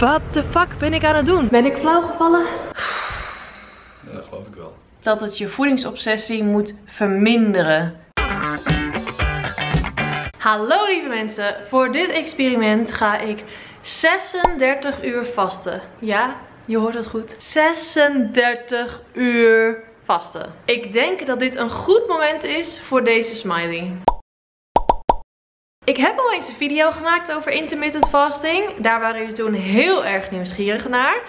Wat de fuck ben ik aan het doen? Ben ik flauw gevallen? Ja, dat geloof ik wel. Dat het je voedingsobsessie moet verminderen. Hallo lieve mensen, voor dit experiment ga ik 36 uur vasten. Ja, je hoort het goed. 36 uur vasten. Ik denk dat dit een goed moment is voor deze smiley. Ik heb al eens een video gemaakt over intermittent fasting. Daar waren jullie toen heel erg nieuwsgierig naar.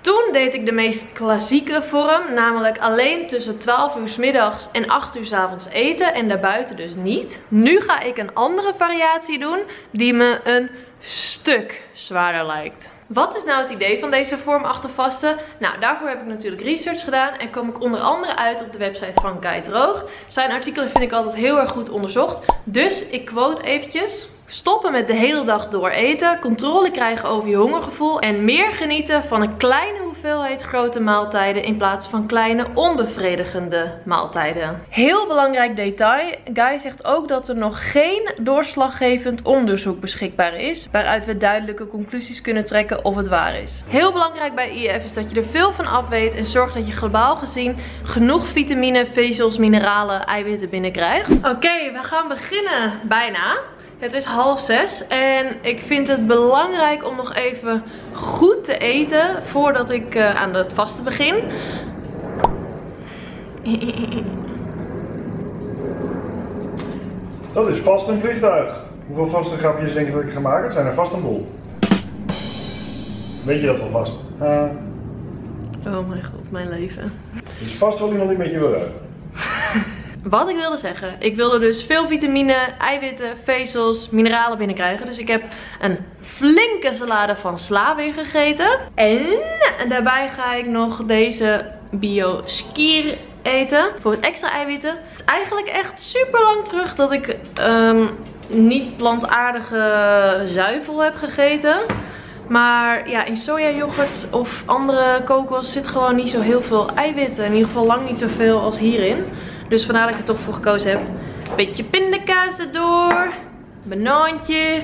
Toen deed ik de meest klassieke vorm, namelijk alleen tussen 12 uur middags en 8 uur s avonds eten en daarbuiten dus niet. Nu ga ik een andere variatie doen die me een stuk zwaarder lijkt. Wat is nou het idee van deze vorm achter vasten? Nou, daarvoor heb ik natuurlijk research gedaan en kom ik onder andere uit op de website van Guy Droog. Zijn artikelen vind ik altijd heel erg goed onderzocht. Dus ik quote eventjes. Stoppen met de hele dag door eten, controle krijgen over je hongergevoel en meer genieten van een kleine hoeveelheid grote maaltijden in plaats van kleine onbevredigende maaltijden. Heel belangrijk detail, Guy zegt ook dat er nog geen doorslaggevend onderzoek beschikbaar is, waaruit we duidelijke conclusies kunnen trekken of het waar is. Heel belangrijk bij IF is dat je er veel van af weet en zorgt dat je globaal gezien genoeg vitamine, vezels, mineralen, eiwitten binnenkrijgt. Oké, we gaan beginnen bijna. Het is half zes en ik vind het belangrijk om nog even goed te eten voordat ik uh, aan het vasten begin. Dat is vast een vliegtuig. Hoeveel vaste grapjes denk je dat ik ga maken? Het zijn er vast een boel. Weet je dat alvast? Uh, oh mijn god, mijn leven. Er is vast wel iemand die met je wil ruiken. Wat ik wilde zeggen. Ik wilde dus veel vitamine, eiwitten, vezels, mineralen binnenkrijgen. Dus ik heb een flinke salade van sla weer gegeten. En daarbij ga ik nog deze bio skier eten. Voor het extra eiwitten. Het is eigenlijk echt super lang terug dat ik um, niet plantaardige zuivel heb gegeten. Maar ja, in sojayoghurt of andere kokos zit gewoon niet zo heel veel eiwitten. In ieder geval lang niet zoveel als hierin. Dus vandaar dat ik er toch voor gekozen heb. Beetje pindakaas erdoor. Banaantje.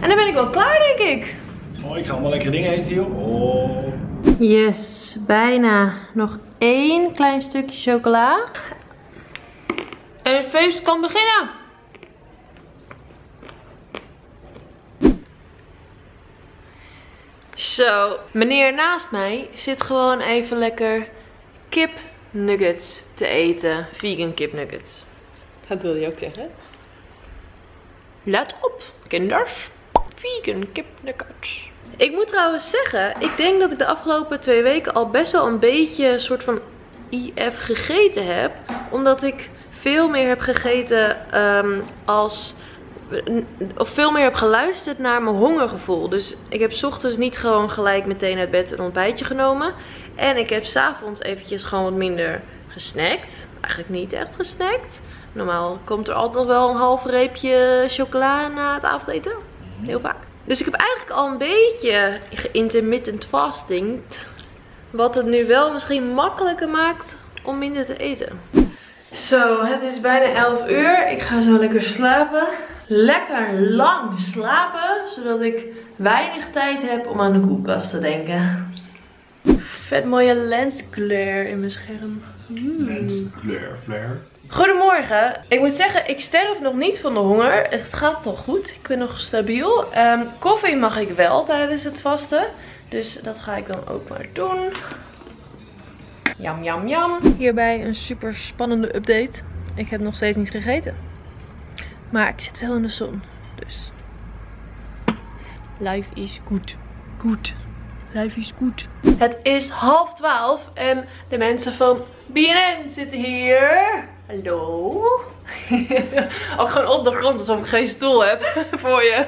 En dan ben ik wel klaar denk ik. Oh, ik ga allemaal lekkere dingen eten hier. Oh. Yes, bijna. Nog één klein stukje chocola. En het feest kan beginnen. Zo, meneer naast mij zit gewoon even lekker kip nuggets te eten. Vegan kip nuggets. Dat wil je ook zeggen. Let op, kinders. Vegan kip nuggets. Ik moet trouwens zeggen, ik denk dat ik de afgelopen twee weken al best wel een beetje een soort van IF gegeten heb. Omdat ik veel meer heb gegeten um, als of veel meer heb geluisterd naar mijn hongergevoel. Dus ik heb ochtends niet gewoon gelijk meteen uit bed een ontbijtje genomen. En ik heb s'avonds eventjes gewoon wat minder gesnackt. Eigenlijk niet echt gesnackt. Normaal komt er altijd nog wel een half reepje chocola na het avondeten. Heel vaak. Dus ik heb eigenlijk al een beetje intermittent fasting. Wat het nu wel misschien makkelijker maakt om minder te eten. Zo, het is bijna 11 uur. Ik ga zo lekker slapen lekker lang slapen. Zodat ik weinig tijd heb om aan de koelkast te denken. Vet mooie lenskleur in mijn scherm. Mm. Lenskleur, flare. Goedemorgen. Ik moet zeggen, ik sterf nog niet van de honger. Het gaat nog goed. Ik ben nog stabiel. Um, koffie mag ik wel tijdens het vasten. Dus dat ga ik dan ook maar doen. Jam, jam, jam. Hierbij een super spannende update. Ik heb nog steeds niet gegeten. Maar ik zit wel in de zon. Dus. Life is goed. Goed. Life is goed. Het is half twaalf. En de mensen van BNN zitten hier. Hallo. ook gewoon op de grond alsof ik geen stoel heb voor je.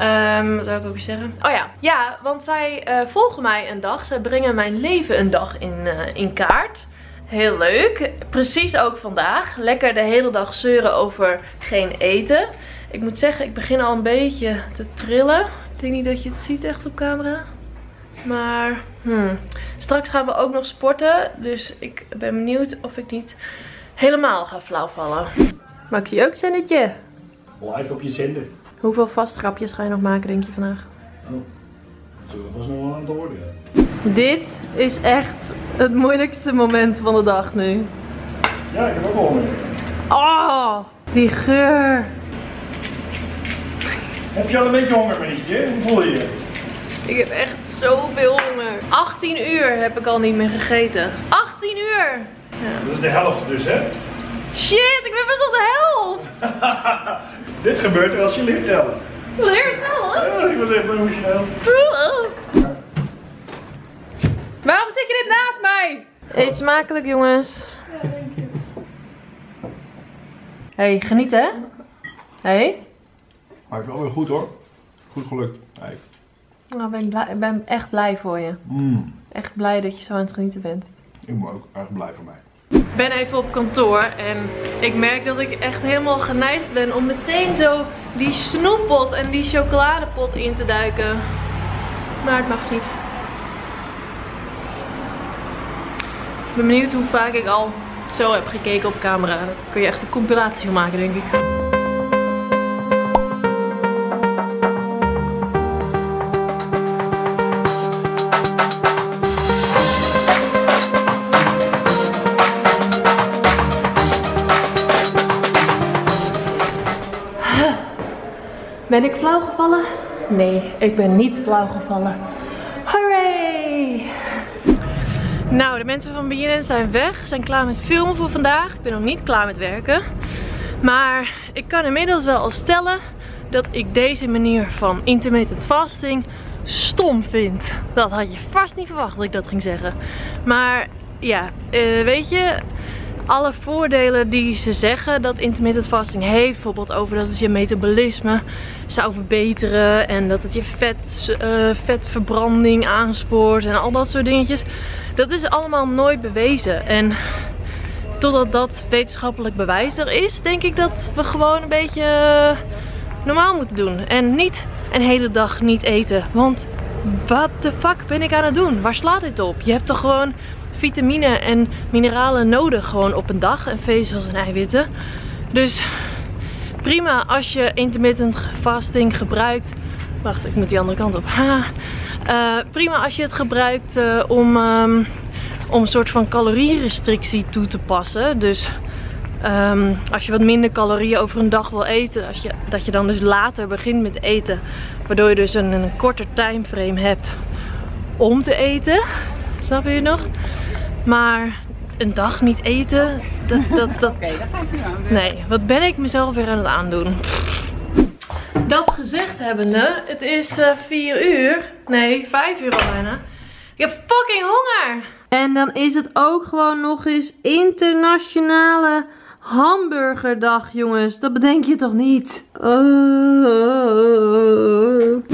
Um, wat zou ik ook zeggen? Oh ja, ja, want zij uh, volgen mij een dag. Zij brengen mijn leven een dag in, uh, in kaart. Heel leuk. Precies ook vandaag. Lekker de hele dag zeuren over geen eten. Ik moet zeggen, ik begin al een beetje te trillen. Ik denk niet dat je het ziet echt op camera. Maar hmm. straks gaan we ook nog sporten. Dus ik ben benieuwd of ik niet helemaal ga flauwvallen. Maar ik zie ook zendetje. Live op je zender. Hoeveel vastgrapjes ga je nog maken denk je vandaag? Oh. zullen vast nog wel een aantal worden. Dit is echt het moeilijkste moment van de dag nu. Ja, ik heb ook wel honger. Oh, die geur. Heb je al een beetje honger, Marietje? Hoe voel je je? Ik heb echt zoveel honger. 18 uur heb ik al niet meer gegeten. 18 uur! Dat is de helft dus, hè? Shit, ik ben best op de helft! Dit gebeurt er als je leert tellen. Leer tellen! Ja, ik was even emotioneel. Waarom mij? Eet smakelijk, jongens. hey, geniet hè? hey? Maar het is wel weer goed hoor. Goed gelukt. Nee. Nou, ben ik, blij- ik ben echt blij voor je. Mm. Echt blij dat je zo aan het genieten bent. Ik ben ook erg blij voor mij. Ik ben even op kantoor en ik merk dat ik echt helemaal geneigd ben om meteen zo die snoeppot en die chocoladepot in te duiken. Maar het mag niet. Ik ben benieuwd hoe vaak ik al zo heb gekeken op camera. Daar kun je echt een compilatie van maken, denk ik. Ben ik flauw gevallen? Nee, ik ben niet flauw gevallen. Nou, de mensen van BNN zijn weg. Zijn klaar met filmen voor vandaag. Ik ben nog niet klaar met werken. Maar ik kan inmiddels wel al stellen dat ik deze manier van intermittent fasting stom vind. Dat had je vast niet verwacht dat ik dat ging zeggen. Maar ja, eh, weet je, alle voordelen die ze zeggen dat intermittent fasting heeft. Bijvoorbeeld over dat het je metabolisme zou verbeteren. En dat het je vet, eh, vetverbranding aanspoort. En al dat soort dingetjes. Dat is allemaal nooit bewezen. En totdat dat wetenschappelijk bewijs er is, denk ik dat we gewoon een beetje eh, normaal moeten doen. En niet een hele dag niet eten. Want wat de fuck ben ik aan het doen? Waar slaat dit op? Je hebt toch gewoon vitamine en mineralen nodig gewoon op een dag. En vezels en eiwitten. Dus prima als je intermittent fasting gebruikt. Wacht, ik moet die andere kant op. Ha. Eh, prima als je het gebruikt eh, om, ehm, om een soort van calorierestrictie toe te passen. Dus ehm, als je wat minder calorieën over een dag wil eten, als je, dat je dan dus later begint met eten. Waardoor je dus een, een korter timeframe hebt om te eten. Snap je nog? Maar een dag niet eten, dat, dat, dat... Nee, wat ben ik mezelf weer aan het aandoen? Dat gezegd hebbende, het is 4 uur. Nee, 5 uur al bijna. Ik heb fucking honger! En dan is het ook gewoon nog eens internationale hamburgerdag, jongens. Dat bedenk je toch niet? Oh.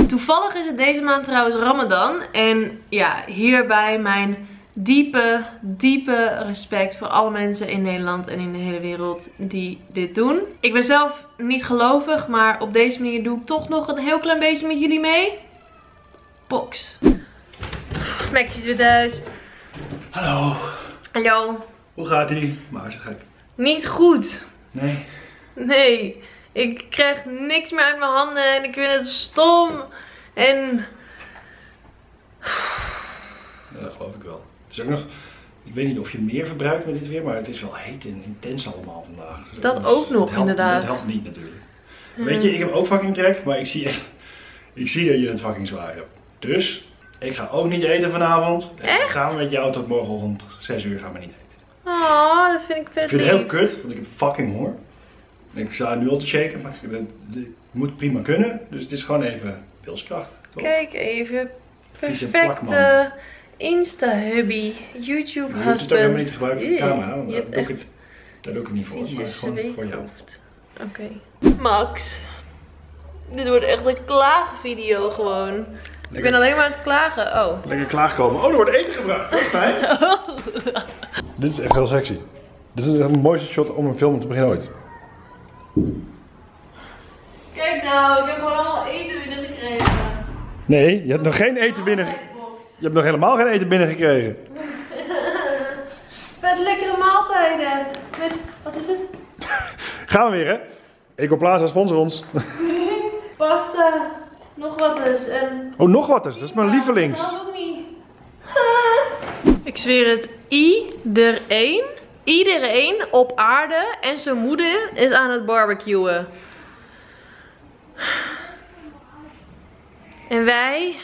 Toevallig is het deze maand trouwens Ramadan. En ja, hierbij mijn diepe, diepe respect voor alle mensen in Nederland en in de hele wereld die dit doen. Ik ben zelf niet gelovig, maar op deze manier doe ik toch nog een heel klein beetje met jullie mee. Box. Mekjes weer thuis. Hallo. Hallo. Hoe gaat ie? Maar ze gek. Niet goed. Nee. Nee. Ik krijg niks meer uit mijn handen en ik vind het stom. En Ja, dat geloof ik wel. Het is ook nog... Ik weet niet of je meer verbruikt met dit weer, maar het is wel heet en intens allemaal vandaag. Dus Dat ook nog, helpt- inderdaad. Dat helpt niet natuurlijk. Weet je, ik heb ook fucking trek, maar ik zie echt... Ik zie dat je het fucking zwaar hebt. Dus, ik ga ook niet eten vanavond. Echt? Gaan we met jou tot morgenochtend 6 uur gaan we niet eten. Oh, dat vind ik vet Ik vind het heel kut, want ik heb fucking honger. Ik sta nu al te shaken, maar het moet prima kunnen. Dus het is gewoon even wilskracht. toch? Kijk even. Perfecte. Insta-hubby. YouTube Maar je hoeft het ook helemaal niet gebruiken voor de camera, want daar doe, ik het, daar doe ik het niet voor. Maar gewoon voor jou. Oké. Max. Dit wordt echt een klaagvideo gewoon. Ik ben alleen maar aan het klagen. Oh. lekker klaarkomen. Oh, er wordt eten gebracht. Dat is fijn. Dit is echt heel sexy. Dit is het mooiste shot om een film te beginnen ooit. Kijk nou, ik heb gewoon allemaal eten binnengekregen. Nee, je hebt nog geen eten binnen. Box. Je hebt nog helemaal geen eten binnengekregen. Vet lekkere maaltijden. Met, wat is het? Gaan we weer, hè? Ecoplaza sponsor ons. Pasta. Nog wat eens. En Oh, nog wat eens. Dat is mijn lievelings. Dat ook niet. Ik zweer het, iedereen, iedereen op aarde en zijn moeder is aan het barbecuen. En wij,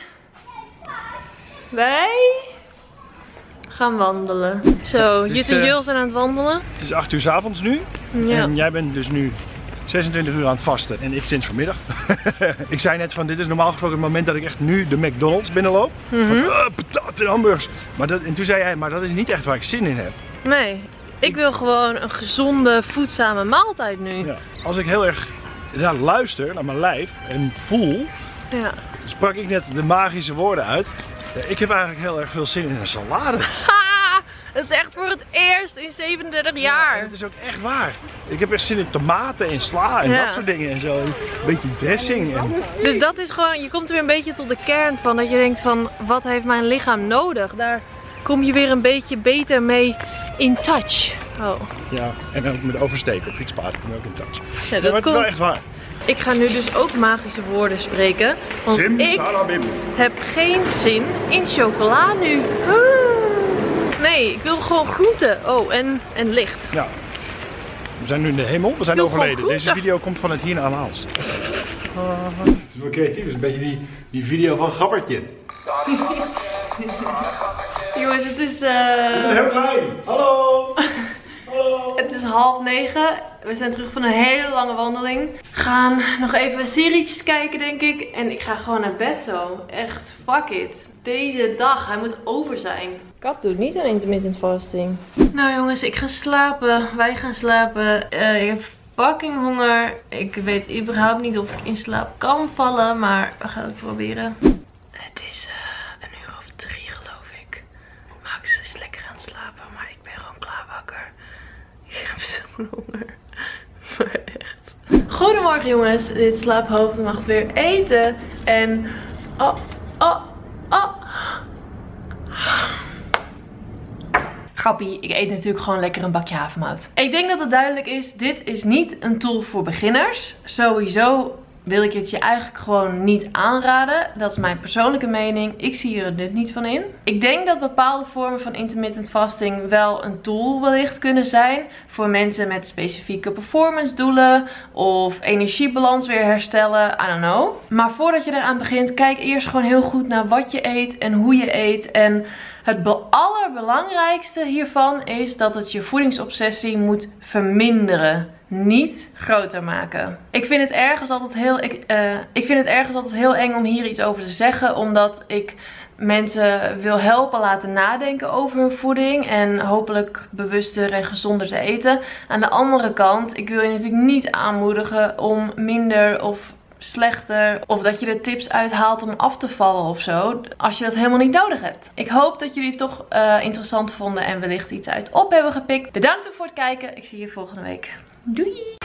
wij gaan wandelen. Zo, Jut en eh, Jul zijn aan het wandelen. Het is 8 uur s avonds nu. Ja. En jij bent dus nu 26 uur aan het vasten. En ik sinds vanmiddag. ik zei net van dit is normaal gesproken het moment dat ik echt nu de McDonald's binnenloop. Mhm. Van, uh, patat en hamburgers. Maar dat, en toen zei hij, maar dat is niet echt waar ik zin in heb. Nee, ik wil gewoon een gezonde, voedzame maaltijd nu. Ja. Als ik heel erg ja, luister naar mijn lijf en voel, Ja. sprak ik net de magische woorden uit. Ja, ik heb eigenlijk heel erg veel zin in een salade. Dat is echt voor het eerst in 37 En jaar. dat is ook echt waar. Ik heb echt zin in tomaten en sla en Ja. dat soort dingen en zo. Een beetje dressing. En... Dus dat is gewoon, je komt er weer een beetje tot de kern van dat je denkt van wat heeft mijn lichaam nodig? Daar kom je weer een beetje beter mee in touch. Oh, Ja, en ook met oversteken op fietspaden kom je ook in touch. ja, Ja, maar dat het is wel komt. echt waar. Ik ga nu dus ook magische woorden spreken. Want Sim, ik salabim. heb geen zin in chocola nu. Nee, ik wil gewoon groenten. Oh, en, en licht. Ja. We zijn nu in de hemel, we zijn overleden. Deze video komt van het hiernamaals. Het is wel creatief, het is een beetje die, die video van Gabbertje. Jongens, het is... eh, Heel klein. Hallo. Het is half negen. We zijn terug van een hele lange wandeling. We gaan nog even serietjes kijken, denk ik. En ik ga gewoon naar bed zo. Echt, fuck it. Deze dag, hij moet over zijn. Kat doet niet aan intermittent fasting. Nou jongens, ik ga slapen. Wij gaan slapen. Eh, ik heb fucking honger. Ik weet überhaupt niet of ik in slaap kan vallen. Maar we gaan het proberen. Het is eh, een uur of drie, geloof ik. Max is lekker aan het slapen, maar ik ben gewoon klaar wakker. Ik Maar echt. Goedemorgen jongens. Dit slaaphoofd mag weer eten. En... Oh, oh, oh. Grappie, ik eet natuurlijk gewoon lekker een bakje havermout. Ik denk dat het duidelijk is, dit is niet een tool voor beginners. Sowieso wil ik het je eigenlijk gewoon niet aanraden. Dat is mijn persoonlijke mening. Ik zie er het nut niet van in. Ik denk dat bepaalde vormen van intermittent fasting wel een tool wellicht kunnen zijn. Voor mensen met specifieke performance doelen. Of energiebalans weer herstellen. I don't know. Maar voordat je eraan begint, kijk eerst gewoon heel goed naar wat je eet en hoe je eet. En het be- allerbelangrijkste hiervan is dat het je voedingsobsessie moet verminderen. Niet groter maken. Ik vind het ergens altijd heel, ik, eh, ik vind het ergens altijd heel eng om hier iets over te zeggen. Omdat ik mensen wil helpen laten nadenken over hun voeding. En hopelijk bewuster en gezonder te eten. Aan de andere kant, ik wil je natuurlijk niet aanmoedigen om minder of slechter of dat je er tips uithaalt om af te vallen of zo, als je dat helemaal niet nodig hebt. Ik hoop dat jullie het toch eh, interessant vonden en wellicht iets uit op hebben gepikt. Bedankt voor het kijken. Ik zie je volgende week. Doei!